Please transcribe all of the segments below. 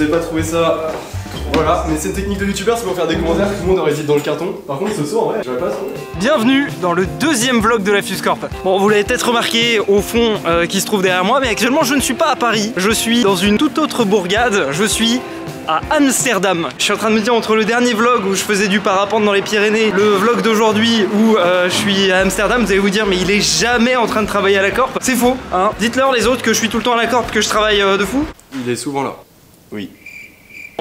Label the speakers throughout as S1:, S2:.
S1: vous avez pas trouvé ça, voilà, mais c'est une technique de youtubeur, c'est pour faire des commentaires que tout le monde aurait dit dans le carton. Par contre, ce soir, en vrai, j'aurais pas trouvé.
S2: Bienvenue dans le deuxième vlog de la Fuscorp. Bon, vous l'avez peut-être remarqué au fond euh, qui se trouve derrière moi, mais actuellement je ne suis pas à Paris. Je suis dans une toute autre bourgade. Je suis à Amsterdam. Je suis en train de me dire entre le dernier vlog où je faisais du parapente dans les Pyrénées, le vlog d'aujourd'hui où euh, je suis à Amsterdam, vous allez vous dire mais il est jamais en train de travailler à la Corp. C'est faux, hein. Dites-leur les autres que je suis tout le temps à la Corp, que je travaille euh, de fou.
S1: Il est souvent là.
S3: Oui.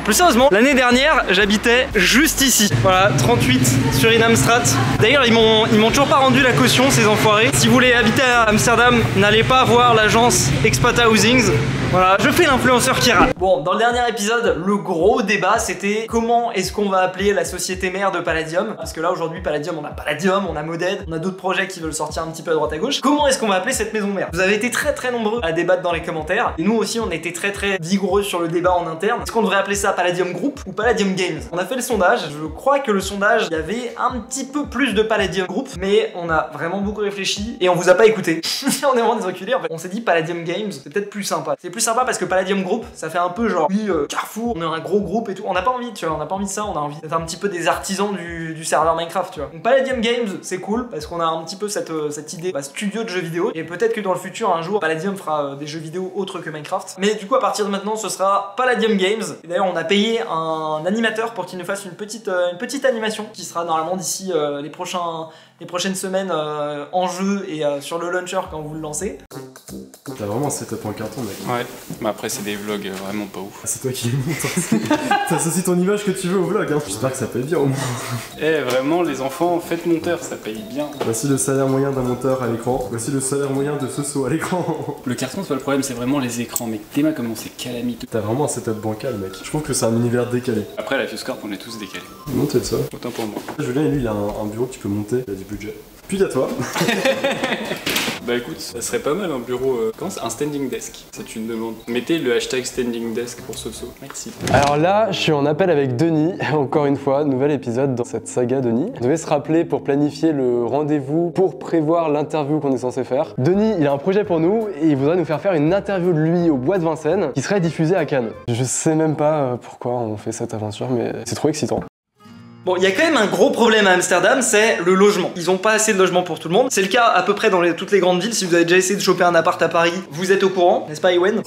S2: Plus sérieusement, l'année dernière, j'habitais juste ici. Voilà, 38 sur Inamstrat. D'ailleurs, ils m'ont toujours pas rendu la caution, ces enfoirés. Si vous voulez habiter à Amsterdam, n'allez pas voir l'agence Expat Housings. Voilà, je fais l'influenceur qui rate. Bon, dans le dernier épisode, le gros débat, c'était comment est-ce qu'on va appeler la société mère de Palladium? Parce que là, aujourd'hui, Palladium, on a Palladium, on a Moded, on a d'autres projets qui veulent sortir un petit peu à droite à gauche. Comment est-ce qu'on va appeler cette maison mère? Vous avez été très très nombreux à débattre dans les commentaires. Et nous aussi, on a été très très vigoureux sur le débat en interne. Est-ce qu'on devrait appeler ça Palladium Group ou Palladium Games? On a fait le sondage. Je crois que le sondage, il y avait un petit peu plus de Palladium Group, mais on a vraiment beaucoup réfléchi et on vous a pas écouté. on est vraiment des enculés. On s'est dit Palladium Games, c'est peut-être plus sympa. C'est sympa parce que Palladium Group, ça fait un peu genre, oui, euh, Carrefour, on est un gros groupe et tout. On n'a pas envie, tu vois, on n'a pas envie de ça. On a envie d'être un petit peu des artisans du, serveur Minecraft, tu vois. Donc Palladium Games, c'est cool parce qu'on a un petit peu cette, euh, idée bah, studio de jeux vidéo et peut-être que dans le futur, un jour, Palladium fera euh, des jeux vidéo autres que Minecraft. Mais du coup, à partir de maintenant, ce sera Palladium Games. D'ailleurs, on a payé un animateur pour qu'il nous fasse une petite, animation qui sera normalement d'ici les, prochaines semaines en jeu et sur le launcher quand vous le lancez.
S1: T'as vraiment un setup en carton, mec.
S3: Ouais, mais après c'est des vlogs vraiment pas ouf.
S1: Ah, c'est toi qui les montes. T'associes ton image que tu veux au vlog, hein. J'espère que ça paye bien au moins.
S3: Eh vraiment les enfants, faites monteur, ça paye bien.
S1: Voici le salaire moyen d'un monteur à l'écran. Voici le salaire moyen de Soso à l'écran.
S3: Le carton c'est pas le problème, c'est vraiment les écrans. Mais Théma comment c'est calamiteux.
S1: T'as vraiment un setup bancal, mec. Je trouve que c'est un univers décalé.
S3: Après la Fuscorp on est tous décalés.
S1: Montez ça.
S3: Autant pour moi.
S1: Julien, lui, il a un, un bureau que tu peux monter, il a du budget. Puis à toi.
S3: Bah écoute, ça serait pas mal un bureau. euh, Comment c'est Un standing desk, c'est une demande. Mettez le hashtag standing desk pour Soso. Merci.
S4: Alors là, je suis en appel avec Denis, encore une fois, nouvel épisode dans cette saga Denis. On devait se rappeler pour planifier le rendez-vous, pour prévoir l'interview qu'on est censé faire. Denis, il a un projet pour nous et il voudrait nous faire faire une interview de lui au Bois de Vincennes qui serait diffusée à Cannes. Je sais même pas euh, pourquoi on fait cette aventure, mais c'est trop excitant.
S2: Bon, il y a quand même un gros problème à Amsterdam, c'est le logement. Ils ont pas assez de logements pour tout le monde. C'est le cas à peu près dans toutes les grandes villes. Si vous avez déjà essayé de choper un appart à Paris, vous êtes au courant, n'est-ce pas, Ewen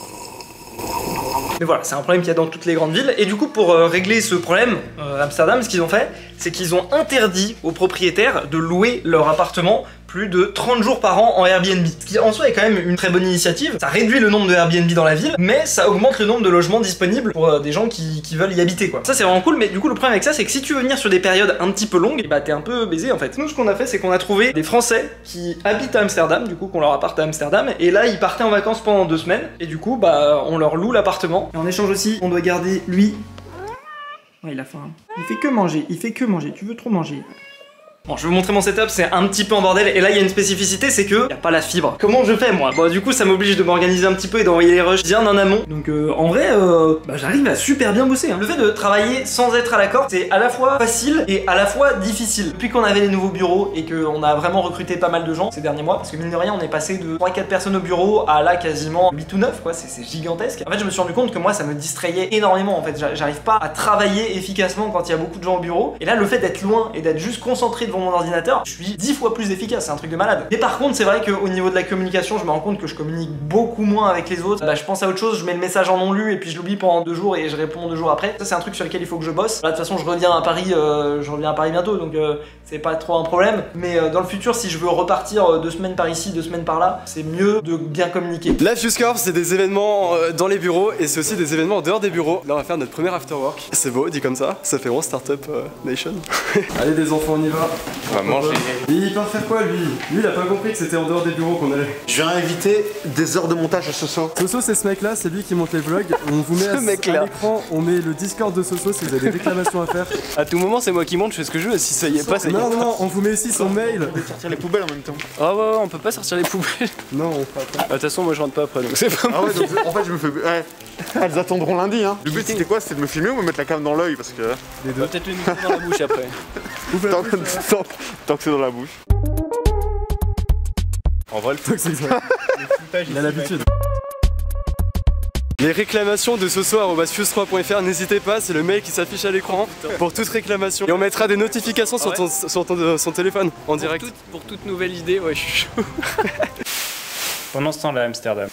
S2: mais voilà, c'est un problème qu'il y a dans toutes les grandes villes. Et du coup, pour euh, régler ce problème, euh, Amsterdam, ce qu'ils ont fait, c'est qu'ils ont interdit aux propriétaires de louer leur appartement plus de 30 jours par an en Airbnb. Ce qui en soi est quand même une très bonne initiative. Ça réduit le nombre de Airbnb dans la ville, mais ça augmente le nombre de logements disponibles pour euh, des gens qui, veulent y habiter. Ça c'est vraiment cool, mais du coup le problème avec ça c'est que si tu veux venir sur des périodes un petit peu longues, bah t'es un peu baisé en fait. Nous ce qu'on a fait c'est qu'on a trouvé des Français qui habitent à Amsterdam, du coup qu'on leur appart à Amsterdam, et là ils partaient en vacances pendant deux semaines, et du coup bah on leur loue l'appartement. Et en échange aussi, on doit garder lui. Ouais il a faim. Il fait que manger, il fait que manger, tu veux trop manger. Bon, je vais vous montrer mon setup, c'est un petit peu en bordel, et là il y a une spécificité, c'est que y a pas la fibre. Comment je fais moi Bon, du coup, ça m'oblige de m'organiser un petit peu et d'envoyer les rushs bien en amont. Donc, euh, en vrai, euh, bah, j'arrive à super bien bosser. hein. Le fait de travailler sans être à la corde, c'est à la fois facile et à la fois difficile. Depuis qu'on avait les nouveaux bureaux et qu'on a vraiment recruté pas mal de gens ces derniers mois, parce que mine de rien, on est passé de 3-4 personnes au bureau à là quasiment 8 ou 9, quoi, c'est gigantesque. En fait, je me suis rendu compte que moi, ça me distrayait énormément. En fait, J'a- j'arrive pas à travailler efficacement quand il y a beaucoup de gens au bureau. Et là, le fait d'être loin et d'être juste concentré devant mon ordinateur, je suis 10 fois plus efficace. C'est un truc de malade. Mais par contre, c'est vrai qu'au niveau de la communication, je me rends compte que je communique beaucoup moins avec les autres. Bah, je pense à autre chose, je mets le message en non lu et puis je l'oublie pendant deux jours et je réponds deux jours après. Ça, c'est un truc sur lequel il faut que je bosse. Là, de toute façon, je reviens à Paris, euh, je reviens à Paris bientôt, donc euh, c'est pas trop un problème. Mais euh, dans le futur, si je veux repartir euh, deux semaines par ici, deux semaines par là, c'est mieux de bien communiquer.
S1: La Fuse Corp, c'est des événements euh, dans les bureaux et c'est aussi des événements en dehors des bureaux. Là, on va faire notre premier after work. C'est beau, dit comme ça. Ça fait vraiment Startup euh, Nation. Allez, des enfants, on y va.
S3: On va manger.
S1: Il part faire quoi, lui? Lui, il a pas compris que c'était en dehors des bureaux qu'on allait.
S5: Je viens inviter des heures de montage à Soso.
S1: Soso, c'est ce mec-là, c'est lui qui monte les vlogs. On vous met à,
S2: mec-là.
S1: à l'écran, on met le Discord de Soso si vous avez des réclamations à faire.
S6: À tout moment, c'est moi qui monte, je fais ce que je veux. Si ça y est pas, ça y est.
S1: Non, non, non, on vous met ici son mail.
S5: Sortir les poubelles en même temps.
S6: Ah ouais, ouais, on peut pas sortir les poubelles.
S1: Non, on fera pas.
S6: Ah, De toute façon, moi je rentre pas après, donc c'est pas
S5: Ah ouais, donc en fait, je me fais. Ouais. Elles attendront lundi, hein. Le but c'était quoi? C'était de me filmer ou me mettre la cam dans l'œil Parce que.
S1: Les
S6: On
S1: deux.
S6: va peut-être micro dans la bouche après.
S5: Tant, que c'est dans la bouche.
S6: En vrai, le
S1: c'est ça. Il a l'habitude. Les réclamations de ce soir au fuse3.fr, n'hésitez pas, c'est le mail qui s'affiche à l'écran pour toute réclamation. Et on mettra des notifications sur,
S3: Ouais.
S1: ton, sur ton- euh, son téléphone en
S3: Pour,
S1: direct.
S3: toute- pour toute nouvelle idée, ouais, je suis chaud. Pendant ce temps-là, Amsterdam.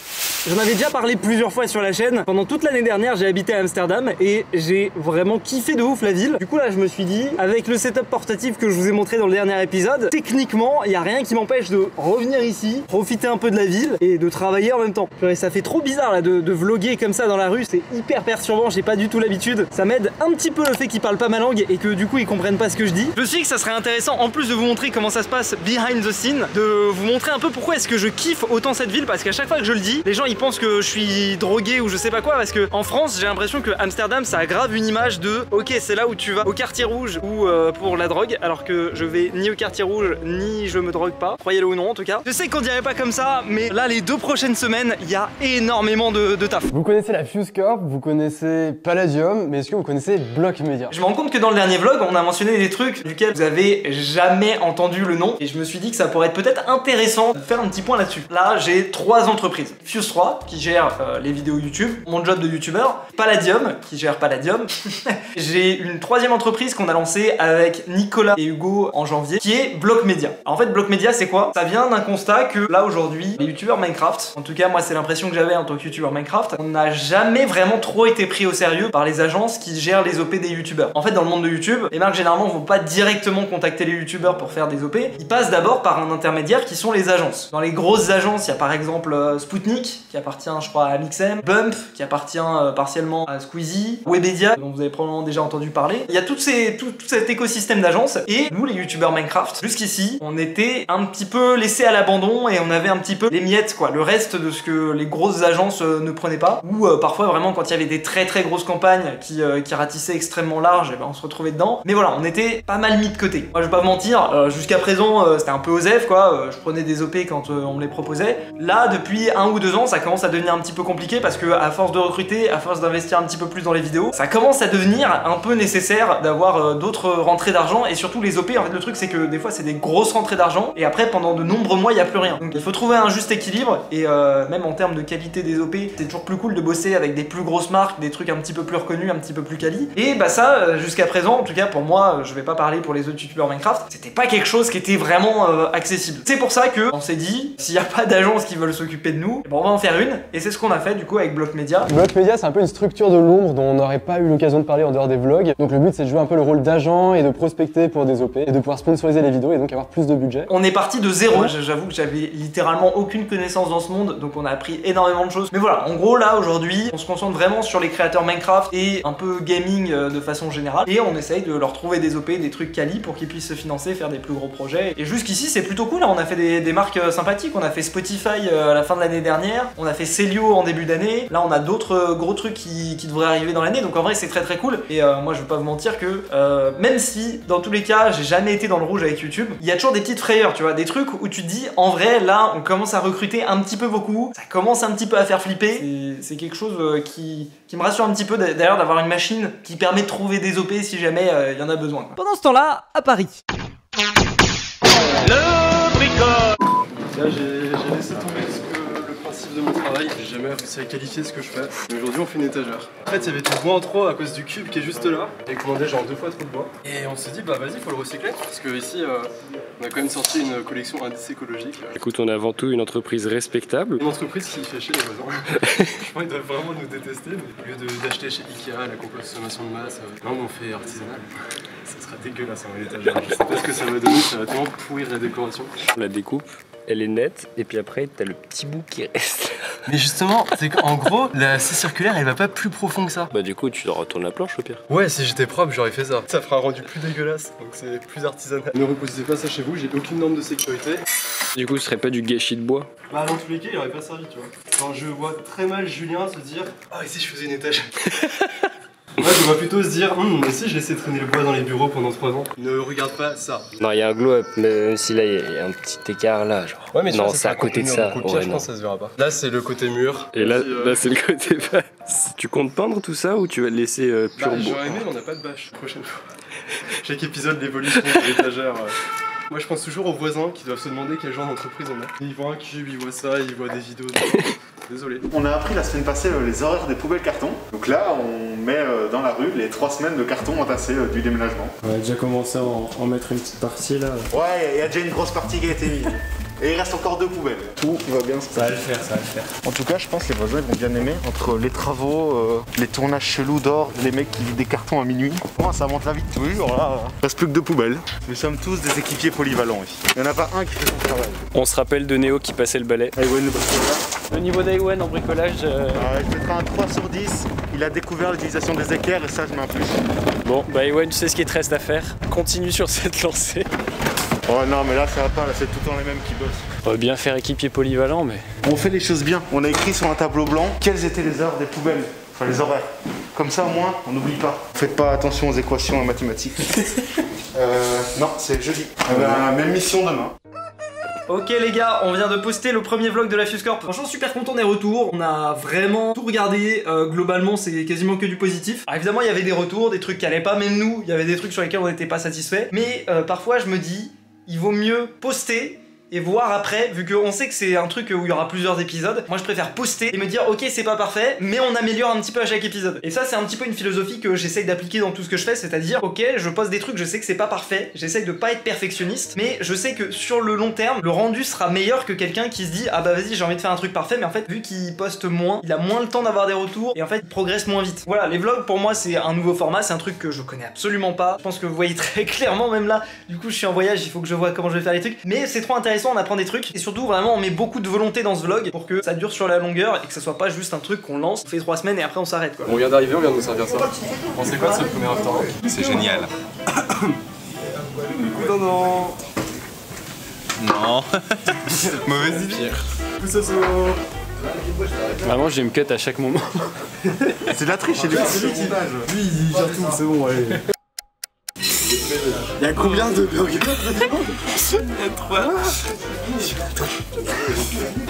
S2: J'en avais déjà parlé plusieurs fois sur la chaîne. Pendant toute l'année dernière, j'ai habité à Amsterdam et j'ai vraiment kiffé de ouf la ville. Du coup, là, je me suis dit, avec le setup portatif que je vous ai montré dans le dernier épisode, techniquement, il y a rien qui m'empêche de revenir ici, profiter un peu de la ville et de travailler en même temps. Ça fait trop bizarre là de, de vloguer comme ça dans la rue, c'est hyper perturbant, j'ai pas du tout l'habitude. Ça m'aide un petit peu le fait qu'ils parlent pas ma langue et que du coup ils comprennent pas ce que je dis. Je me suis dit que ça serait intéressant, en plus de vous montrer comment ça se passe behind the scene, de vous montrer un peu pourquoi est-ce que je kiffe autant cette ville parce qu'à chaque fois que je le dis, les gens ils pensent que je suis drogué ou je sais pas quoi parce que en France j'ai l'impression que Amsterdam ça aggrave une image de ok c'est là où tu vas au quartier rouge ou euh, pour la drogue alors que je vais ni au quartier rouge ni je me drogue pas, croyez-le ou non en tout cas. Je sais qu'on dirait pas comme ça mais là les deux prochaines semaines il y a énormément de, de taf.
S4: Vous connaissez la Fuse Corp, vous connaissez Palladium, mais est-ce que vous connaissez Block Media?
S2: Je me rends compte que dans le dernier vlog, on a mentionné des trucs duquel vous avez jamais entendu le nom et je me suis dit que ça pourrait être peut-être intéressant de faire un petit point là-dessus. Là, j'ai trois entreprises. Fuse 3 qui gère euh, les vidéos YouTube, mon job de youtubeur, Palladium qui gère Palladium. j'ai une troisième entreprise qu'on a lancée avec Nicolas et Hugo en janvier qui est Block Media. En fait, Block Media, c'est quoi? Ça vient d'un constat que là aujourd'hui, les youtubeurs Minecraft, en tout cas moi c'est l'impression que j'avais en tant que youtubeur Minecraft, on n'a jamais vraiment trop été pris au sérieux par les agences qui gèrent les OP des youtubeurs. En fait, dans le monde de YouTube, les marques généralement vont pas directement contacter les youtubeurs pour faire des OP, ils passent d'abord par un intermédiaire qui sont les agences. Dans les grosses agences, il y a par exemple euh, Spoutnik qui appartient je crois à Mixem, Bump qui appartient euh, partiellement à Squeezie, Webedia dont vous avez probablement déjà entendu parler. Il y a tout, cet écosystème d'agences et nous les youtubeurs Minecraft, jusqu'ici, on était un petit peu laissés à l'abandon et on avait un petit peu les miettes quoi, le reste de ce que les grosses agences euh, ne prenaient pas ou parfois vraiment quand il y avait des très très grosses campagnes qui, ratissaient extrêmement large, eh ben, on se retrouvait dedans. Mais voilà, on était pas mal mis de côté. Moi je vais pas mentir, jusqu'à présent c'était un peu osef quoi, je prenais des OP quand on me les proposait. Là depuis un ou deux ans ça commence à devenir un petit peu compliqué parce que à force de recruter, à force d'investir un petit peu plus dans les vidéos, ça commence à devenir un peu nécessaire d'avoir euh, d'autres rentrées d'argent et surtout les OP en fait le truc c'est que des fois c'est des grosses rentrées d'argent et après pendant de nombreux mois il y a plus rien. Donc il faut trouver un juste équilibre et euh, même en termes de qualité des OP, c'est toujours plus cool de bosser avec des plus grosses marques, des trucs un petit peu plus reconnus, un petit peu plus quali. Et bah ça euh, jusqu'à présent, en tout cas pour moi, je vais pas parler pour les autres youtubeurs Minecraft, c'était pas quelque chose qui était vraiment accessible. C'est pour ça que on s'est dit s'il y a pas d'agences qui veulent s'occuper de nous, ben, on va en faire une et c'est ce qu'on a fait du coup avec Block Media.
S4: Block Media, c'est un peu une structure de l'ombre dont on n'aurait pas eu l'occasion de parler en dehors des vlogs. Donc le but, c'est de jouer un peu le rôle d'agent et de prospecter pour des OP et de pouvoir sponsoriser les vidéos et donc avoir plus de budget.
S2: On est parti de zéro. J'avoue que j'avais littéralement aucune connaissance dans ce monde, donc on a appris énormément de choses. Mais voilà, en gros là aujourd'hui, on se concentre vraiment sur les créateurs Minecraft et un peu gaming euh, de façon générale, et on essaye de leur trouver des OP, des trucs quali pour qu'ils puissent se financer, faire des plus gros projets. Et jusqu'ici c'est plutôt cool. On a fait des, des marques euh, sympathiques. On a fait Spotify euh, à la fin de l'année dernière. On a fait Celio en début d'année. Là on a d'autres euh, gros trucs qui, qui devraient arriver dans l'année. Donc en vrai c'est très très cool. Et euh, moi je veux pas vous mentir que euh, même si dans tous les cas j'ai jamais été dans le rouge avec YouTube, il y a toujours des petites frayeurs, tu vois, des trucs où tu te dis en vrai là on commence à recruter un petit peu beaucoup, ça commence un petit peu à faire flipper. C'est- C'est quelque chose euh, qui, qui me rassure un petit peu d'a- d'ailleurs d'avoir une machine qui permet de trouver des OP si jamais euh, il y en a besoin. quoi. Pendant ce temps-là, à Paris.
S1: Là, j'ai de mon travail. J'ai jamais réussi à qualifier ce que je fais. Mais aujourd'hui, on fait une étagère. En fait, il y avait du bois en trop à cause du cube qui est juste là. J'ai commandé genre deux fois trop de bois. Et on s'est dit, bah vas-y, faut le recycler. Parce que ici, euh, on a quand même sorti une collection indice écologique.
S3: Écoute, on est avant tout une entreprise respectable.
S1: Une entreprise qui fait chier les voisins. je pense qu'ils doivent vraiment nous détester. Mais au lieu de- d'acheter chez Ikea la consommation de masse, euh, non, on fait artisanal. Ça sera dégueulasse en étagère. Je sais pas ce que ça va donner, ça va tellement pourrir la décoration.
S3: La découpe, elle est nette, et puis après, t'as le petit bout qui reste.
S1: Mais justement, c'est qu'en gros, la scie circulaire elle va pas plus profond que ça.
S3: Bah, du coup, tu retournes la planche au pire.
S1: Ouais, si j'étais propre, j'aurais fait ça. Ça fera un rendu plus dégueulasse, donc c'est plus artisanal. Ne reposez pas ça chez vous, j'ai aucune norme de sécurité.
S3: Du coup, ce serait pas du gâchis de bois?
S1: Bah, dans tous les cas, il aurait pas servi, tu vois. Genre, je vois très mal Julien se dire Ah, ici je faisais une étage? Moi, je vois plutôt se dire Hum, mais si je laissais traîner le bois dans les bureaux pendant 3 ans. Ne regarde pas ça.
S3: Non, il y a un glow-up, mais si là, il y a un petit écart là, genre.
S1: Ouais, mais tu
S3: non, c'est à côté de ça. Ouais,
S1: je
S3: non.
S1: pense que ça se verra pas. Là, c'est le côté mur.
S3: Et là,
S1: euh,
S3: là c'est le côté face. Tu comptes peindre tout ça ou tu vas le laisser euh, pur
S1: Bah,
S3: bois
S1: j'aurais aimé, mais on n'a pas de bâche. Prochaine fois. Chaque épisode, l'évolution de l'étagère. euh. Moi, je pense toujours aux voisins qui doivent se demander quel genre d'entreprise on a. Ils voient un cube, ils voient ça, ils voient des vidéos. de- désolé.
S5: On a appris la semaine passée euh, les horaires des poubelles carton. Donc là, on met euh, dans la rue les trois semaines de carton entassés euh, du déménagement.
S3: On a déjà commencé à en, en mettre une petite partie là.
S5: Ouais, il y a déjà une grosse partie qui a été mise. Et il reste encore deux poubelles. Tout va bien se
S3: Ça va le faire, ça va le faire.
S5: En tout cas, je pense que les voisins vont bien aimer. Entre les travaux, euh, les tournages chelous d'or, les mecs qui vident des cartons à minuit. Comment ça monte la vie tous les jours là Il reste plus que deux poubelles. Nous sommes tous des équipiers polyvalents ici. Il n'y en a pas un qui fait son travail.
S3: On se rappelle de Néo qui passait le balai.
S5: Allez, ouais, nous,
S3: Au niveau d'Aiwen en bricolage, euh,
S5: euh, je mettrai un 3 sur 10. Il a découvert l'utilisation des équerres et ça, je mets un plus.
S3: bon, bah Aiwen, tu sais ce qu'il te reste à faire. Continue sur cette lancée.
S5: Oh non, mais là, ça va pas. Là, c'est tout le temps les mêmes qui bossent.
S3: On va bien faire équipier polyvalent, mais
S5: On fait les choses bien. On a écrit sur un tableau blanc quelles étaient les heures des poubelles. Enfin, les horaires. Comme ça, au moins, on n'oublie pas. Faites pas attention aux équations en mathématiques. euh, non, c'est jeudi. Eh ben, même mission demain.
S2: Ok les gars, on vient de poster le premier vlog de la Fuse Corp. Franchement super content des retours. On a vraiment tout regardé. Euh, globalement c'est quasiment que du positif. Alors évidemment il y avait des retours, des trucs qui allaient pas, même nous, il y avait des trucs sur lesquels on n'était pas satisfait. Mais euh, parfois je me dis, il vaut mieux poster et voir après, vu qu'on sait que c'est un truc où il y aura plusieurs épisodes, moi je préfère poster et me dire ok c'est pas parfait, mais on améliore un petit peu à chaque épisode. Et ça c'est un petit peu une philosophie que j'essaye d'appliquer dans tout ce que je fais, c'est-à-dire ok je poste des trucs, je sais que c'est pas parfait, j'essaye de pas être perfectionniste, mais je sais que sur le long terme, le rendu sera meilleur que quelqu'un qui se dit ah bah vas-y j'ai envie de faire un truc parfait, mais en fait vu qu'il poste moins, il a moins le temps d'avoir des retours et en fait il progresse moins vite. Voilà, les vlogs pour moi c'est un nouveau format, c'est un truc que je connais absolument pas. Je pense que vous voyez très clairement même là, du coup je suis en voyage, il faut que je vois comment je vais faire les trucs, mais c'est trop intéressant, on apprend des trucs et surtout vraiment on met beaucoup de volonté dans ce vlog pour que ça dure sur la longueur et que ça soit pas juste un truc qu'on lance, on fait trois semaines et après on s'arrête quoi.
S1: On vient d'arriver, on vient de nous servir ça. On sait quoi, c'est le premier after
S7: C'est génial.
S1: Non, non.
S7: Non. Mauvaise idée.
S3: Vraiment je vais me cut à chaque moment.
S5: C'est de la triche, c'est du
S1: C'est lui qui Lui, il gère tout, c'est bon, allez.
S5: Il y a combien de burgers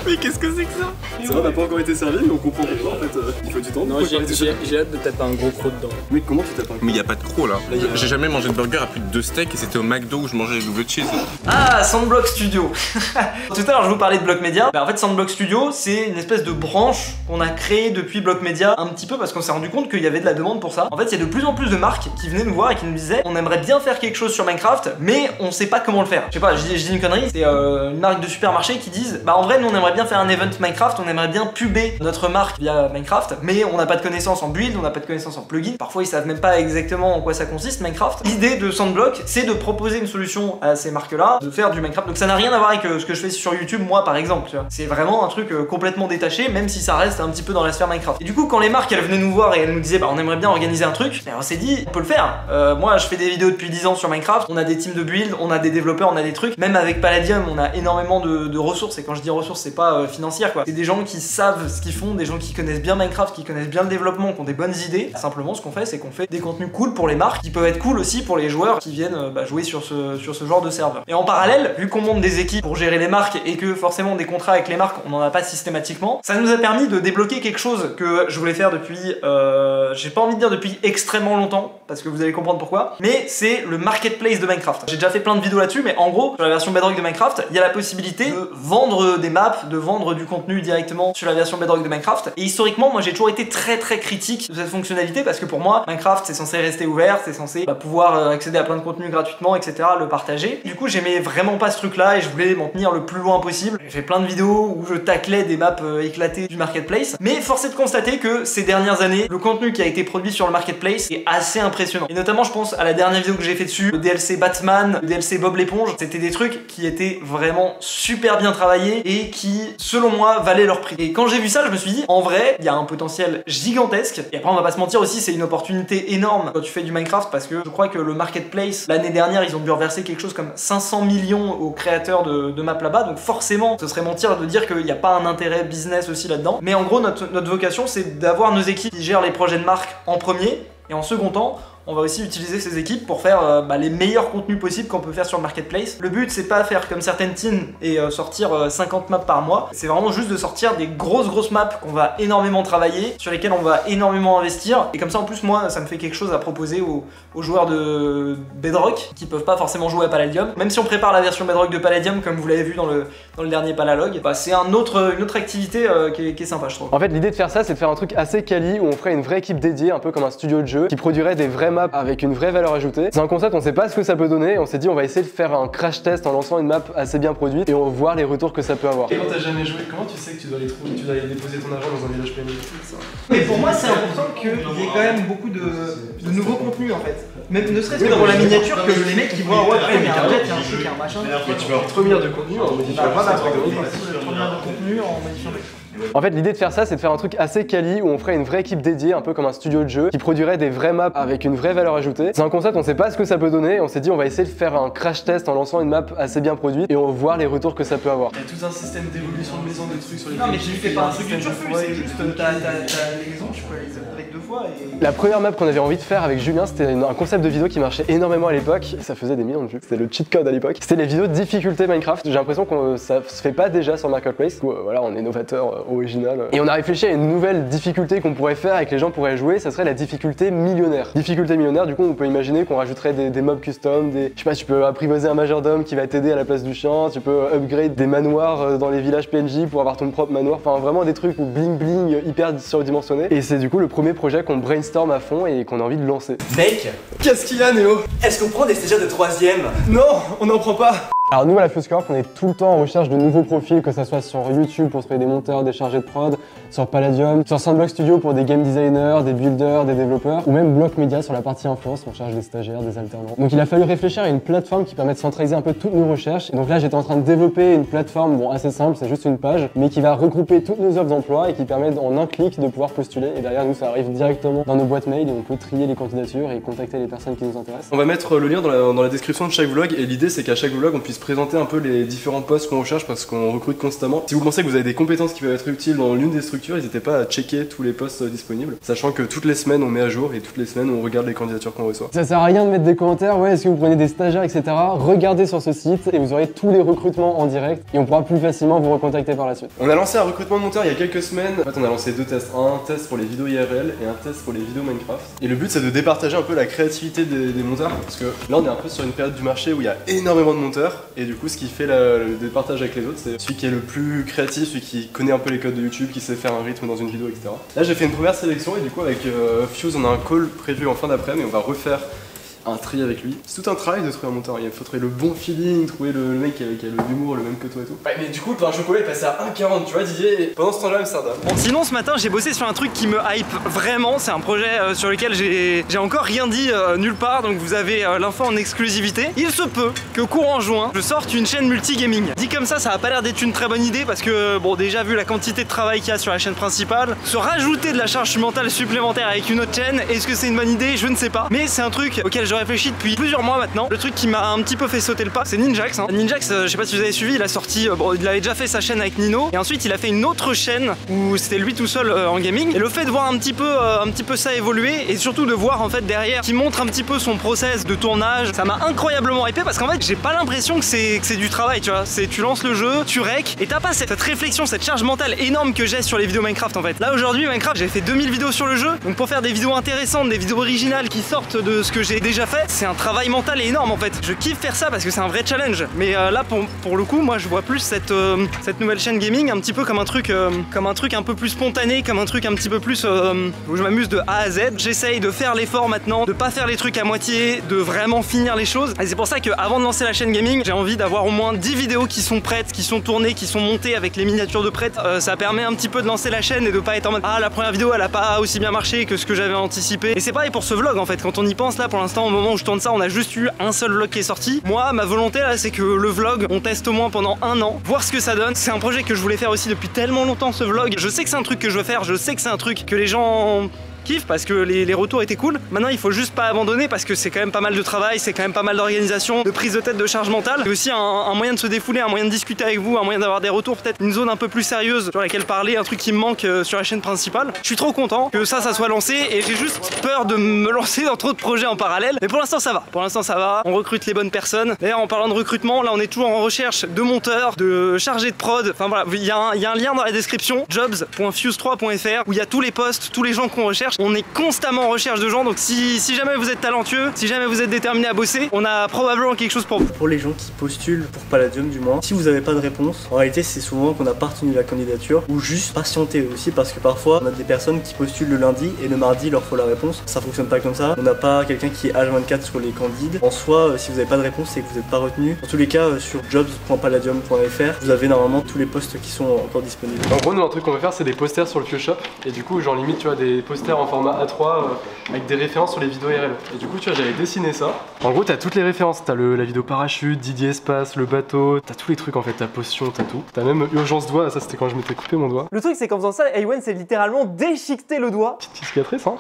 S7: Mais qu'est-ce que c'est que ça
S1: C'est vrai, on n'a pas encore été servi, mais on comprend pourquoi en fait. euh, il faut du temps.
S3: Non, j'ai
S1: il
S3: hâte de taper un gros croc dedans.
S1: ça Mec, comment tu tapes un
S7: Mais il y a pas de croc là.
S1: Là, il y a-
S7: J'ai jamais mangé de burger à plus de deux steaks et c'était au McDo où je mangeais les double cheese.
S2: Ah, Sandblock Studio Tout à l'heure, je vous parlais de Block Media. Bah, en fait, Sandblock Studio, c'est une espèce de branche qu'on a créée depuis Block Media, un petit peu parce qu'on s'est rendu compte qu'il y avait de la demande pour ça. En fait, il y a de plus en plus de marques qui venaient nous voir et qui nous disaient on aimerait bien faire quelque chose sur Minecraft, mais on sait pas comment le faire. Je sais pas, je dis, une connerie, c'est euh, une marque de supermarché qui disent bah en vrai, nous on aimerait bien faire un event Minecraft, on aimerait bien puber notre marque via Minecraft, mais on n'a pas de connaissances en build, on n'a pas de connaissances en plugin. Parfois, ils savent même pas exactement en quoi ça consiste Minecraft. L'idée de Sandblock, c'est de proposer une solution à ces marques-là, de faire du Minecraft. Donc ça n'a rien à voir avec euh, ce que je fais sur YouTube, moi par exemple. C'est vraiment un truc euh, complètement détaché, même si ça reste un petit peu dans la sphère Minecraft. Et du coup, quand les marques elles venaient nous voir et elles nous disaient bah on aimerait bien organiser un truc, ben, on s'est dit on peut le faire. Moi, je fais des vidéos depuis 10 sur Minecraft. On a des teams de build, on a des développeurs, on a des trucs. Même avec Palladium, on a énormément de, ressources. Et quand je dis ressources, c'est pas euh, financière quoi. C'est des gens qui savent ce qu'ils font, des gens qui connaissent bien Minecraft, qui connaissent bien le développement, qui ont des bonnes idées. Simplement, ce qu'on fait, c'est qu'on fait des contenus cool pour les marques, qui peuvent être cool aussi pour les joueurs qui viennent euh, bah, jouer sur ce, sur ce genre de serveur. Et en parallèle, vu qu'on monte des équipes pour gérer les marques et que forcément des contrats avec les marques, on n'en a pas systématiquement, ça nous a permis de débloquer quelque chose que je voulais faire depuis, euh, j'ai pas envie de dire depuis extrêmement longtemps, parce que vous allez comprendre pourquoi, mais c'est le marketplace de Minecraft. J'ai déjà fait plein de vidéos là-dessus, mais en gros, sur la version Bedrock de Minecraft, il y a la possibilité de vendre des maps, de vendre du contenu directement sur la version Bedrock de Minecraft. Et historiquement, moi j'ai toujours été très très critique de cette fonctionnalité parce que pour moi, Minecraft c'est censé rester ouvert, c'est censé bah, pouvoir euh, accéder à plein de contenu gratuitement, etc., le partager. Du coup, j'aimais vraiment pas ce truc-là et je voulais m'en tenir le plus loin possible. J'ai fait plein de vidéos où je taclais des maps euh, éclatées du marketplace, mais force est de constater que ces dernières années, le contenu qui a été produit sur le marketplace est assez impressionnant. Et notamment, je pense à la dernière vidéo que j'ai dessus, le DLC Batman, le DLC Bob l'éponge, c'était des trucs qui étaient vraiment super bien travaillés et qui, selon moi, valaient leur prix. Et quand j'ai vu ça, je me suis dit, en vrai, il y a un potentiel gigantesque. Et après, on va pas se mentir aussi, c'est une opportunité énorme quand tu fais du Minecraft parce que je crois que le marketplace, l'année dernière, ils ont dû reverser quelque chose comme 500 millions aux créateurs de, de maps là-bas. Donc forcément, ce serait mentir de dire qu'il n'y a pas un intérêt business aussi là-dedans. Mais en gros, notre vocation, c'est d'avoir nos équipes qui gèrent les projets de marque en premier. Et en second temps, on va aussi utiliser ces équipes pour faire euh, bah, les meilleurs contenus possibles qu'on peut faire sur le marketplace. Le but c'est pas faire comme certaines teams et euh, sortir euh, 50 maps par mois, c'est vraiment juste de sortir des grosses grosses maps qu'on va énormément travailler, sur lesquelles on va énormément investir. Et comme ça en plus moi ça me fait quelque chose à proposer aux, joueurs de Bedrock qui peuvent pas forcément jouer à Palladium. Même si on prépare la version Bedrock de Palladium comme vous l'avez vu dans le, dernier Palalog, bah, c'est une autre activité euh, qui, est, qui sympa je trouve.
S4: En fait, l'idée de faire ça, c'est de faire un truc assez quali où on ferait une vraie équipe dédiée, un peu comme un studio de jeu, qui produirait des vraies maps avec une vraie valeur ajoutée. C'est un concept, on sait pas ce que ça peut donner. On s'est dit, on va essayer de faire un crash test en lançant une map assez bien produite et on va voir les retours que ça peut avoir.
S1: Et quand t'as jamais joué, comment tu sais que tu dois les trouver, tu dois aller déposer ton argent dans un village PNJ
S2: Mais pour moi, c'est important qu'il y ait quand même beaucoup de, de nouveaux contenus en fait. Même ne serait-ce que pour la miniature, que les mecs qui voient, ouais, il y a un jet, il y a un truc, il y a un machin.
S1: Mais tu trop bien de contenu en modifiant juste un truc de
S2: contenu en modifiant
S4: En fait, l'idée de faire ça, c'est de faire un truc assez quali où on ferait une vraie équipe dédiée, un peu comme un studio de jeu, qui produirait des vraies maps avec une vraie valeur ajoutée. C'est un concept, on sait pas ce que ça peut donner. On s'est dit, on va essayer de faire un crash test en lançant une map assez bien produite et on va voir les retours que ça peut avoir.
S1: Il y a tout un système d'évolution de maison, de trucs sur les
S2: Non mais tu fais pas un truc
S1: de
S2: c'est juste t'as les maisons, tu peux les avec deux fois et.
S4: La première map qu'on avait envie de faire avec Julien, c'était un concept de vidéo qui marchait énormément à l'époque. et Ça faisait des millions de vues. C'était le cheat code à l'époque. C'était les vidéos de difficulté Minecraft. J'ai l'impression que ça se fait pas déjà sur Marketplace. Coup, euh, voilà, on est novateur, euh, original. Et on a réfléchi à une nouvelle difficulté qu'on pourrait faire et que les gens pourraient jouer. Ça serait la difficulté millionnaire. Difficulté millionnaire, du coup, on peut imaginer qu'on rajouterait des, des mobs custom, des. Je sais pas, tu peux apprivoiser un majordome qui va t'aider à la place du chien. Tu peux upgrade des manoirs euh, dans les villages PNJ pour avoir ton propre manoir. Enfin, vraiment des trucs où bling bling hyper surdimensionnés. Et c'est du coup le premier projet qu'on brainstorm à fond et qu'on a envie de lancer.
S2: Mec,
S1: Qu'est-ce qu'il y a, Néo?
S2: est-ce qu'on prend des stagiaires de troisième?
S1: Non, on n'en prend pas
S4: Alors nous à la Fuse Corp, on est tout le temps en recherche de nouveaux profils, que ce soit sur YouTube pour trouver des monteurs, des chargés de prod, sur Palladium, sur Sandbox Studio pour des game designers, des builders, des développeurs, ou même Block Media sur la partie influence, on cherche des stagiaires, des alternants. Donc il a fallu réfléchir à une plateforme qui permet de centraliser un peu toutes nos recherches. Et donc là j'étais en train de développer une plateforme, bon assez simple, c'est juste une page, mais qui va regrouper toutes nos offres d'emploi et qui permet en un clic de pouvoir postuler. Et derrière nous ça arrive directement dans nos boîtes mail et on peut trier les candidatures et contacter les personnes qui nous intéressent.
S1: On va mettre le lien dans la, dans la description de chaque vlog et l'idée c'est qu'à chaque vlog on puisse présenter un peu les différents postes qu'on recherche parce qu'on recrute constamment. Si vous pensez que vous avez des compétences qui peuvent être utiles dans l'une des structures, n'hésitez pas à checker tous les postes euh, disponibles, sachant que toutes les semaines on met à jour et toutes les semaines on regarde les candidatures qu'on reçoit.
S4: Ça sert à rien de mettre des commentaires, ouais, est-ce que vous prenez des stagiaires, etc. Regardez sur ce site et vous aurez tous les recrutements en direct et on pourra plus facilement vous recontacter par la suite.
S1: On a lancé un recrutement de monteurs il y a quelques semaines. En fait, on a lancé deux tests. Un test pour les vidéos IRL et un test pour les vidéos Minecraft. Et le but, c'est de départager un peu la créativité des, des monteurs. Parce que là, on est un peu sur une période du marché où il y a énormément de monteurs. Et du coup, ce qui fait le départage avec les autres, c'est celui qui est le plus créatif, celui qui connaît un peu les codes de YouTube, qui sait faire un rythme dans une vidéo, etc. Là, j'ai fait une première sélection et du coup, avec euh, Fuse, on a un call prévu en fin d'après-midi et on va refaire un tri avec lui. C'est tout un travail de trouver un monteur. Il faut trouver le bon feeling, trouver le, le mec qui a, qui a l'humour le même que toi et tout. Ouais, mais du coup, le pain chocolat est passé à 1,40, tu vois, Didier. Pendant ce temps-là, Amsterdam.
S2: Bon, sinon ce matin j'ai bossé sur un truc qui me hype vraiment. C'est un projet euh, sur lequel j'ai j'ai encore rien dit euh, nulle part, donc vous avez euh, l'info en exclusivité. Il se peut que courant juin, je sorte une chaîne multigaming. Dit comme ça, ça a pas l'air d'être une très bonne idée parce que bon, déjà vu la quantité de travail qu'il y a sur la chaîne principale, se rajouter de la charge mentale supplémentaire avec une autre chaîne, est-ce que c'est une bonne idée? Je ne sais pas. Mais c'est un truc auquel je réfléchis depuis plusieurs mois maintenant. Le truc qui m'a un petit peu fait sauter le pas, c'est Ninjax. hein. Ninjax, euh, je sais pas si vous avez suivi, il a sorti, euh, bon, il avait déjà fait sa chaîne avec Nino, et ensuite il a fait une autre chaîne où c'était lui tout seul euh, en gaming. Et le fait de voir un petit peu, un petit peu ça évoluer, et surtout de voir en fait derrière, qui montre un petit peu son process de tournage, ça m'a incroyablement hypé parce qu'en fait j'ai pas l'impression que c'est que c'est du travail, tu vois. C'est tu lances le jeu, tu rec, et t'as pas cette, cette réflexion, cette charge mentale énorme que j'ai sur les vidéos Minecraft en fait. Là aujourd'hui Minecraft, j'ai fait 2000 vidéos sur le jeu, donc pour faire des vidéos intéressantes, des vidéos originales qui sortent de ce que j'ai déjà fait, c'est un travail mental énorme en fait. Je kiffe faire ça parce que c'est un vrai challenge. Mais euh, là pour, pour le coup, moi je vois plus cette, euh, nouvelle chaîne gaming un petit peu comme un truc euh, comme un truc un peu plus spontané, comme un truc un petit peu plus où je m'amuse de A à Z. J'essaye de faire l'effort maintenant, de pas faire les trucs à moitié, de vraiment finir les choses. Et c'est pour ça que avant de lancer la chaîne gaming, j'ai envie d'avoir au moins 10 vidéos qui sont prêtes, qui sont tournées, qui sont montées avec les miniatures de prêtes. Ça permet un petit peu de lancer la chaîne et de pas être en mode ah la première vidéo elle a pas aussi bien marché que ce que j'avais anticipé. Et c'est pareil pour ce vlog en fait. Quand on y pense là pour l'instant au moment où je tourne ça, on a juste eu un seul vlog qui est sorti. Moi ma volonté là c'est que le vlog on teste au moins pendant un an, voir ce que ça donne. C'est un projet que je voulais faire aussi depuis tellement longtemps ce vlog. Je sais que c'est un truc que je veux faire, je sais que c'est un truc que les gens parce que les, retours étaient cool. Maintenant, il faut juste pas abandonner parce que c'est quand même pas mal de travail, c'est quand même pas mal d'organisation, de prise de tête, de charge mentale. C'est aussi un, moyen de se défouler, un moyen de discuter avec vous, un moyen d'avoir des retours, peut-être une zone un peu plus sérieuse sur laquelle parler, un truc qui me manque euh, sur la chaîne principale. Je suis trop content que ça, ça soit lancé et j'ai juste peur de me lancer dans trop de projets en parallèle. Mais pour l'instant, ça va. Pour l'instant, ça va. On recrute les bonnes personnes. D'ailleurs, en parlant de recrutement, là, on est toujours en recherche de monteurs, de chargés de prod. Enfin voilà, il y, y a un lien dans la description, jobs.fuse3.fr, où il y a tous les postes, tous les gens qu'on recherche. On est constamment en recherche de gens. Donc si, si jamais vous êtes talentueux, si jamais vous êtes déterminé à bosser, on a probablement quelque chose pour vous.
S8: Pour les gens qui postulent pour Palladium du moins, si vous n'avez pas de réponse, en réalité c'est souvent qu'on n'a pas retenu la candidature ou juste patienter aussi parce que parfois on a des personnes qui postulent le lundi et le mardi il leur faut la réponse. Ça fonctionne pas comme ça. On n'a pas quelqu'un qui est H24 sur les candides. En soi, euh, si vous n'avez pas de réponse, c'est que vous n'êtes pas retenu. Dans tous les cas, euh, sur jobs.palladium.fr, vous avez normalement tous les postes qui sont encore disponibles.
S4: En gros, nous, un truc qu'on va faire, c'est des posters sur le Fio Shop. Et du coup, genre, limite, tu vois, des posters en format A3 euh, avec des références sur les vidéos RL. Et du coup, tu vois, j'avais dessiné ça. En gros, t'as toutes les références. T'as la vidéo parachute, Didier Espace, le bateau. T'as tous les trucs en fait. T'as potion, t'as tout. T'as même urgence doigt. Ça, c'était quand je m'étais coupé mon doigt.
S2: Le truc, c'est qu'en faisant ça, Aywen s'est littéralement déchiqueté le doigt.
S4: Petite cicatrice, hein.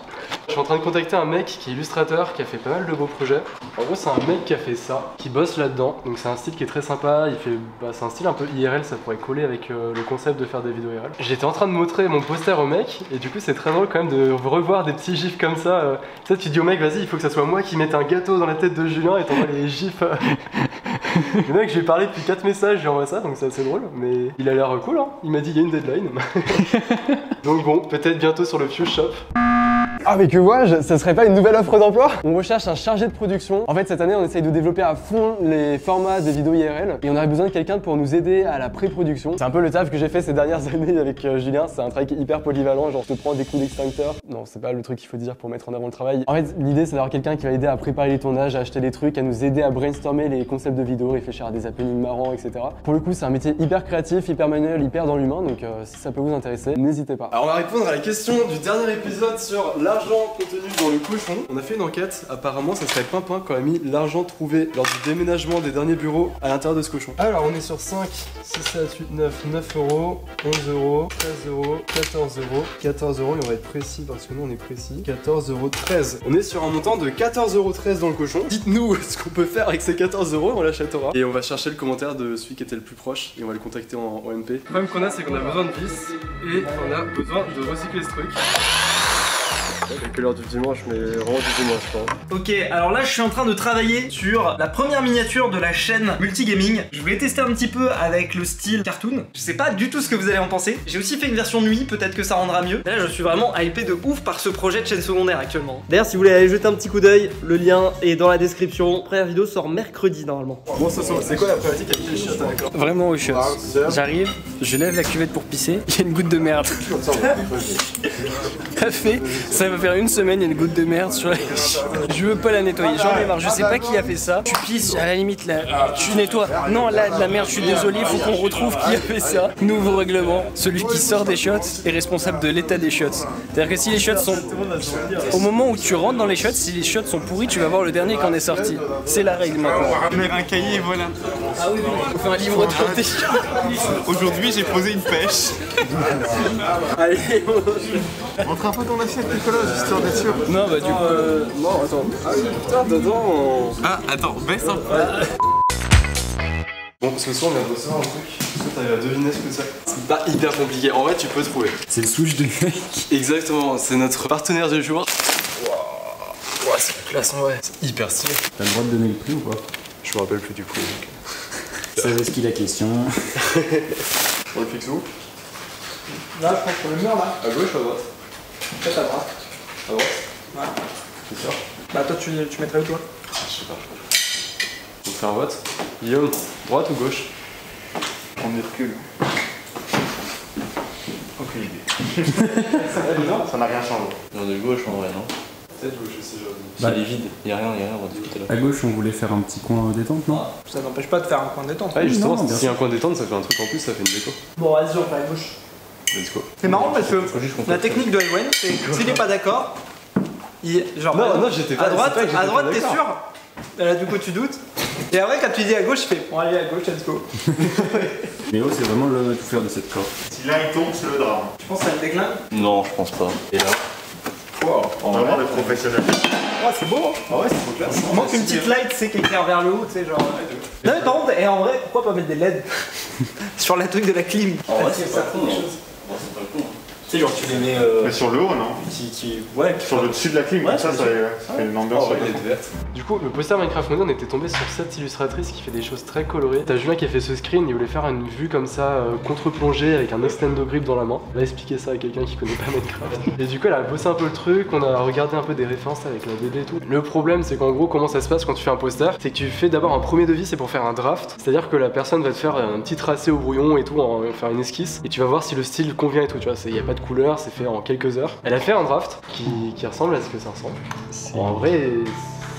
S4: Je suis en train de contacter un mec qui est illustrateur, qui a fait pas mal de beaux projets. En gros, c'est un mec qui a fait ça, qui bosse là-dedans. Donc, c'est un style qui est très sympa. Il fait, bah, c'est un style un peu IRL. Ça pourrait coller avec euh, le concept de faire des vidéos IRL. J'étais en train de montrer mon poster au mec, et du coup, c'est très drôle quand même de revoir des petits gifs comme ça. euh. Tu sais, tu dis au mec, vas-y, il faut que ça soit moi qui mette un gâteau dans la tête de Julien et t'envoies les gifs. le mec, je lui ai parlé depuis 4 messages, je lui envoie ça, donc c'est assez drôle. Mais il a l'air cool, hein. Il m'a dit, il y a une deadline. donc bon, peut-être bientôt sur le Fuse Shop. Ah mais que vois-je, ça serait pas une nouvelle offre d'emploi? On recherche un chargé de production. En fait cette année on essaye de développer à fond les formats des vidéos IRL et on aurait besoin de quelqu'un pour nous aider à la pré-production. C'est un peu le taf que j'ai fait ces dernières années avec euh, Julien, c'est un travail qui est hyper polyvalent, genre je te prends des coups d'extincteur. Non c'est pas le truc qu'il faut dire pour mettre en avant le travail. En fait l'idée c'est d'avoir quelqu'un qui va aider à préparer les tournages, à acheter les trucs, à nous aider à brainstormer les concepts de vidéos, réfléchir à des happenings marrants, etc. Pour le coup c'est un métier hyper créatif, hyper manuel, hyper dans l'humain, donc euh, si ça peut vous intéresser, n'hésitez pas.
S1: Alors on va répondre à la question du dernier épisode sur l'argent contenu dans le cochon. On a fait une enquête, apparemment ça serait Pimpin qui aurait mis l'argent trouvé lors du déménagement des derniers bureaux à l'intérieur de ce cochon. Alors on est sur 5, 6, 7, 8, 9, 9 euros, 11 euros, 13 euros, 14 euros, 14 euros et on va être précis parce que nous on est précis, 14 euros 13. On est sur un montant de 14 euros 13 dans le cochon. Dites-nous ce qu'on peut faire avec ces 14 euros, on Et on va chercher le commentaire de celui qui était le plus proche et on va le contacter en, en MP. Le problème qu'on a c'est qu'on a besoin de vis et on a besoin de recycler ce truc. C'est que l'heure du dimanche, mais vraiment du dimanche, je crois.
S2: Ok, alors là je suis en train de travailler sur la première miniature de la chaîne multigaming. Je voulais tester un petit peu avec le style cartoon. Je sais pas du tout ce que vous allez en penser. J'ai aussi fait une version nuit, peut-être que ça rendra mieux. Là je suis vraiment hypé de ouf par ce projet de chaîne secondaire actuellement. D'ailleurs si vous voulez aller jeter un petit coup d'œil, le lien est dans la description. Première vidéo sort mercredi normalement.
S1: Bon, c'est quoi la problématique avec les chiottes avec l'or
S6: Vraiment au shot. J'arrive, je lève la cuvette pour pisser, il y a une goutte de merde. Ça fait, ça faire une semaine, il y a une goutte de merde sur la Je veux pas la nettoyer, j'en ai marre, je sais pas qui a fait ça. Tu pisses, à la limite, là, tu nettoies. Non, là, de la merde, je suis désolé, faut qu'on retrouve qui a fait ça. Nouveau règlement, celui qui sort des shots est responsable de l'état des shots. C'est-à-dire que si les shots sont... Au moment où tu rentres dans les shots, si les shots sont pourris, tu vas voir le dernier qui en est sorti. C'est la règle maintenant.
S5: Mettre un cahier, voilà.
S6: On fait un livre de tes shots.
S5: Aujourd'hui, j'ai posé une pêche.
S1: Allez,
S5: Entre un peu ton assiette, Nicolas, histoire d'être sûr.
S6: Non, bah du coup...
S1: euh, non, attends. Ah oui, putain, dedans. on-
S7: Ah, attends, baisse un peu.
S1: Bon, ce soir, on vient de recevoir un truc. Est-ce que t'arrives à deviner ce que c'est? C'est pas hyper compliqué. En vrai, tu peux trouver.
S3: C'est le switch de mec.
S1: Exactement, c'est notre partenaire du jour. Waouh, c'est la classe en vrai. C'est hyper stylé.
S3: T'as le droit de donner le prix ou pas?
S1: Je me rappelle plus du prix. donc.
S3: C'est ce qu'il la question?
S1: On le fixe où?
S2: Là je pense qu'on le mur là.
S1: À gauche ou à droite?
S2: Peut-être à droite. Ouais.
S1: C'est sûr
S2: Bah toi tu, tu mettrais où toi?
S1: Je sais pas. On fait un vote. Guillaume, droite ou gauche?
S5: On y recule. Aucune idée. Ça n'a rien changé.
S9: Genre de gauche en vrai, non?
S1: Peut-être gauche aussi, j'avoue.
S9: Bah, il est vide, y'a rien, y'a rien, on va discuter là.
S3: À gauche, on voulait faire un petit coin détente, non?
S2: Ça n'empêche pas de faire un de détente.
S1: Ah, justement,
S3: Non,
S1: si y a un coin détente, ça fait un truc en plus, ça fait une déco.
S2: Bon vas-y on fait à gauche.
S1: Let's go.
S2: C'est marrant parce que la technique de Ewen, c'est que s'il est pas d'accord, il genre
S1: Non,
S2: par exemple,
S1: non, j'étais pas-
S2: à droite,
S1: c'est pas que j'étais
S2: à droite t'es sûr Et là du coup tu doutes. Et après quand tu dis à gauche, je fais bon allez à gauche, let's go.
S3: Mais oh, c'est vraiment à tout faire de cette corde.
S5: Si l'un il tombe, c'est le drame.
S2: Tu penses que ça le déclin
S9: Non, je pense pas. Et là
S5: Vraiment des professionnels.
S2: Oh, c'est beau hein
S1: Ah ouais, c'est trop classe.
S2: Il manque une petite light, tu sais, qui éclaire vers le haut, tu sais, genre. Non, mais par contre, et en vrai, pourquoi pas mettre des LED? Sur la truc de la clim
S9: En vrai, c'est pas con. hein. Bon, c'est pas con. Tu sais, genre, tu les mets. euh,
S5: Mais sur le haut, non
S9: qui, qui... Ouais, qui
S5: Sur le dessus de la clim,
S9: Ouais,
S5: comme ça, fait une ambiance.
S3: Oh, ouais, verte.
S4: Du coup, le poster Minecraft Money, on était tombé sur cette illustratrice qui fait des choses très colorées. T'as Julien qui a fait ce screen, il voulait faire une vue comme ça, euh, contre-plongée avec un extendo grip dans la main. On va expliquer ça à quelqu'un qui connaît pas Minecraft. Et du coup, elle a bossé un peu le truc, on a regardé un peu des références avec la BD et tout. Le problème, c'est qu'en gros, comment ça se passe quand tu fais un poster? C'est que tu fais d'abord un premier devis, c'est pour faire un draft. C'est-à-dire que la personne va te faire un petit tracé au brouillon et tout, en, faire une esquisse, et tu vas voir si le style convient et tout. Tu vois, il y a pas de couleur, c'est fait en quelques heures. Elle a fait un draft qui, qui ressemble à ce que ça ressemble. En vrai,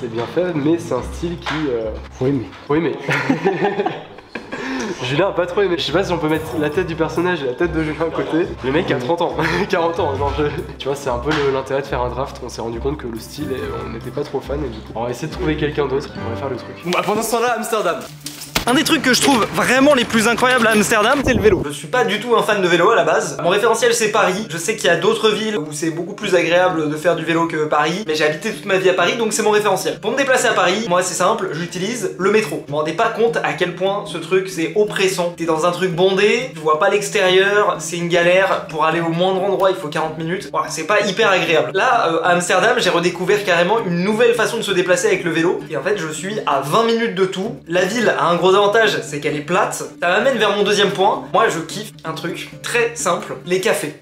S4: c'est bien fait, mais c'est un style qui. Euh... Faut aimer. Faut aimer. Julien a pas trop aimé. Je sais pas si on peut mettre la tête du personnage et la tête de Julien à côté. Le mec a 30 ans, 40 ans. Genre, je- Tu vois, c'est un peu l'intérêt de faire un draft. On s'est rendu compte que le style, eh, on n'était pas trop fan et du coup, on va essayer de trouver quelqu'un d'autre qui pourrait faire le truc.
S2: Bon, bah, pendant ce temps-là, Amsterdam. Un des trucs que je trouve vraiment les plus incroyables à Amsterdam, c'est le vélo. Je suis pas du tout un fan de vélo à la base. Mon référentiel c'est Paris. Je sais qu'il y a d'autres villes où c'est beaucoup plus agréable de faire du vélo que Paris, mais j'ai habité toute ma vie à Paris donc c'est mon référentiel. Pour me déplacer à Paris, moi c'est simple, j'utilise le métro. Vous vous rendez pas compte à quel point ce truc c'est oppressant. T'es dans un truc bondé, tu vois pas l'extérieur, c'est une galère. Pour aller au moindre endroit, il faut 40 minutes. Voilà, c'est pas hyper agréable. Là, euh, à Amsterdam, j'ai redécouvert carrément une nouvelle façon de se déplacer avec le vélo. Et en fait, je suis à 20 minutes de tout. La ville a un gros c'est qu'elle est plate. Ça m'amène vers mon deuxième point. Moi, je kiffe un truc très simple, les cafés.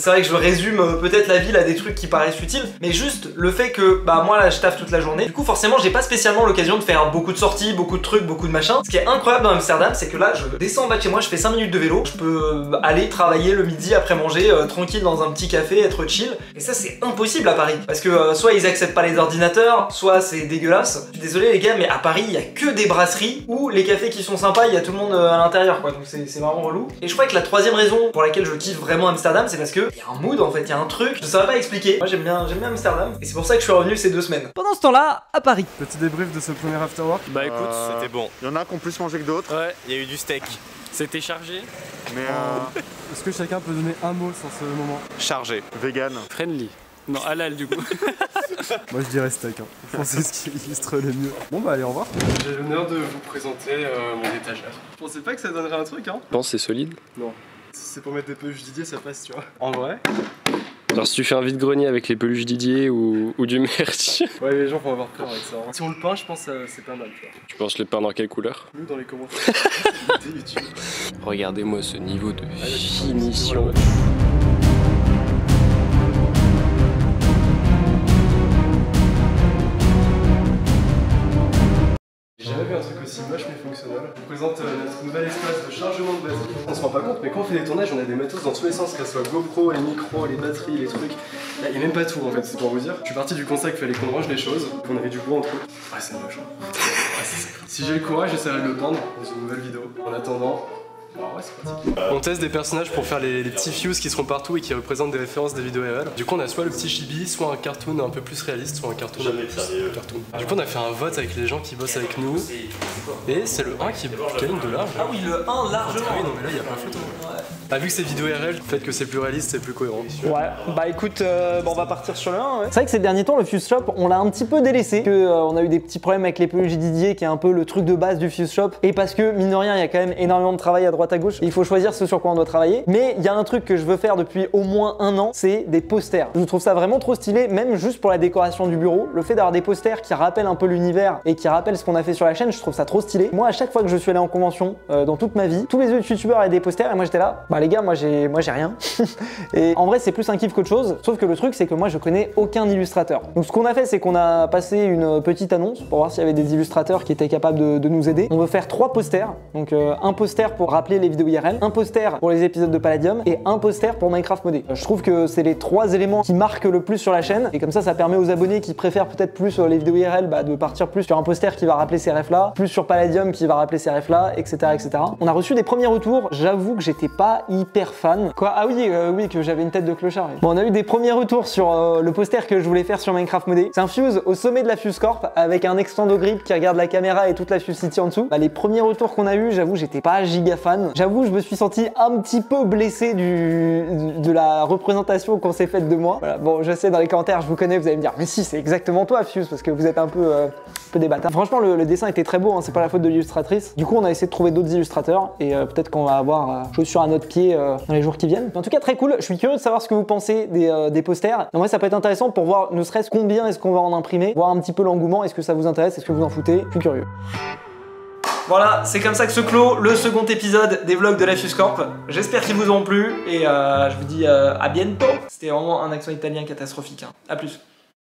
S2: C'est vrai que je résume euh, peut-être la ville à des trucs qui paraissent utiles, mais juste le fait que bah moi là je taffe toute la journée, du coup forcément j'ai pas spécialement l'occasion de faire beaucoup de sorties, beaucoup de trucs, beaucoup de machins. Ce qui est incroyable dans Amsterdam, c'est que là je descends en bas de chez moi, je fais 5 minutes de vélo, je peux euh, aller travailler le midi après manger euh, tranquille dans un petit café, être chill. Et ça c'est impossible à Paris, parce que soit ils acceptent pas les ordinateurs, soit c'est dégueulasse. Je suis désolé les gars, mais à Paris il y a que des brasseries ou les cafés qui sont sympas, il y a tout le monde à l'intérieur quoi, donc c'est vraiment relou. Et je crois que la troisième raison pour laquelle je kiffe vraiment Amsterdam, c'est parce que il y a un mood en fait, il y a un truc, je saurais pas expliquer. Moi j'aime bien, j'aime bien Amsterdam, et c'est pour ça que je suis revenu ces deux semaines. Pendant ce temps-là, à Paris.
S1: Petit débrief de ce premier afterwork.
S3: Bah écoute,
S5: Euh,
S3: c'était bon.
S5: Il y en a qui ont plus mangé que d'autres,
S3: Ouais, il y a eu du steak. C'était chargé
S5: mais euh,
S1: Est-ce que chacun peut donner un mot sur ce moment
S3: Chargé.
S5: vegan.
S3: Friendly. Non, halal du coup.
S1: Moi je dirais steak. Hein. Je pense que c'est ce qui illustre le mieux. Bon bah allez, au revoir. J'ai l'honneur de vous présenter euh, mon étagère. Je pensais pas que ça donnerait un truc, hein.
S3: Je pense que c'est solide.
S1: Si c'est pour mettre des peluches Didier, ça passe, tu vois.
S4: En vrai
S3: Alors si tu fais un vide-grenier avec les peluches Didier ou, ou du merch,
S1: Ouais, les gens vont avoir peur avec ça. hein. Si on le peint, je pense que ça- c'est pas mal, tu vois.
S3: tu penses le peindre dans quelle couleur?
S1: Nous dans les commentaires. YouTube.
S3: Regardez-moi ce niveau de
S1: Ah,
S3: finition.
S1: Vous présente euh, notre nouvel espace de chargement de batterie. On se rend pas compte, mais quand on fait des tournages, on a des matos dans tous les sens, que ce soit GoPro, les micros, les batteries, les trucs. Là, il y a même pas tout en fait, c'est pour vous dire. Je suis parti du constat qu'il fallait qu'on range les choses, qu'on avait du bois en tout. Ouais, c'est moche. hein. Cool. Si j'ai le courage, j'essaierai de le peindre dans une nouvelle vidéo. En attendant, ouais, c'est pratique. On teste des personnages pour faire les, les petits fuse qui seront partout et qui représentent des références des vidéos RL. Du coup, on a soit le petit chibi, soit un cartoon un peu plus réaliste, soit un cartoon un peu plus cartoon. Du coup, on a fait un vote avec les gens qui bossent avec nous. Et c'est le 1 qui gagne de large.
S2: Ah oui, le 1 largement.
S1: Ah oui, non, mais là, il y a pas photo. Ah, vu que c'est vidéo RL, le fait que c'est plus réaliste, c'est plus cohérent.
S2: Ouais, bah écoute, euh, bon, on va partir sur le 1. Ouais. C'est vrai que ces derniers temps, le Fuse Shop, on l'a un petit peu délaissé. Que, euh, on a eu des petits problèmes avec les peluches Didier, qui est un peu le truc de base du Fuse Shop. Et parce que, mine de rien, il y a quand même énormément de travail à droite à gauche. Il faut choisir ce sur quoi on doit travailler. Mais il y a un truc que je veux faire depuis au moins un an, c'est des posters. Je trouve ça vraiment trop stylé, même juste pour la décoration du bureau. Le fait d'avoir des posters qui rappellent un peu l'univers et qui rappellent ce qu'on a fait sur la chaîne, je trouve ça trop stylé. Moi, à chaque fois que je suis allé en convention, euh, dans toute ma vie, tous les autres youtubeurs avaient des posters et moi j'étais là. Bah les gars, moi j'ai, moi j'ai rien. Et en vrai, c'est plus un kiff qu'autre chose. Sauf que le truc, c'est que moi, je connais aucun illustrateur. Donc, ce qu'on a fait, c'est qu'on a passé une petite annonce pour voir s'il y avait des illustrateurs qui étaient capables de, nous aider. On veut faire trois posters. Donc, euh, un poster pour rappeler les vidéos IRL, un poster pour les épisodes de Palladium et un poster pour Minecraft Modé. Euh, Je trouve que c'est les trois éléments qui marquent le plus sur la chaîne. Et comme ça, ça permet aux abonnés qui préfèrent peut-être plus euh, les vidéos IRL bah, de partir plus sur un poster qui va rappeler ces refs là, plus sur Palladium qui va rappeler ces refs là, etc., etc. On a reçu des premiers retours. J'avoue que j'étais pas hyper fan. Quoi? Ah oui, euh, oui, que j'avais une tête de clochard. Bon, on a eu des premiers retours sur le poster que je voulais faire sur Minecraft Modé. C'est un fuse au sommet de la Fuse Corp avec un extendo grip qui regarde la caméra et toute la Fuse City en dessous. Bah, les premiers retours qu'on a eu, j'avoue, j'étais pas giga fan. J'avoue, je me suis senti un petit peu blessé du, de la représentation qu'on s'est faite de moi. Voilà, bon, je sais, dans les commentaires, je vous connais, vous allez me dire, mais si, c'est exactement toi, Fuse, parce que vous êtes un peu, euh, un peu des. Franchement, le, dessin était très beau, hein, c'est pas la faute de l'illustratrice. Du coup, on a essayé de trouver d'autres illustrateurs et euh, peut-être qu'on va avoir euh, chaussures à notre pied euh, dans les jours qui viennent. En tout cas, très cool. Je suis curieux de savoir ce que vous pensez des, euh, des posters. En vrai, ça peut être intéressant pour voir ne serait-ce combien est-ce qu'on va en imprimer, voir un petit peu l'engouement. Est-ce que ça vous intéresse? Est-ce que vous en foutez? Je suis curieux. Voilà, c'est comme ça que se clôt le second épisode des vlogs de la Fuscorp. J'espère qu'ils vous ont plu et euh, je vous dis euh, à bientôt. C'était vraiment un accent italien catastrophique. Hein. A plus.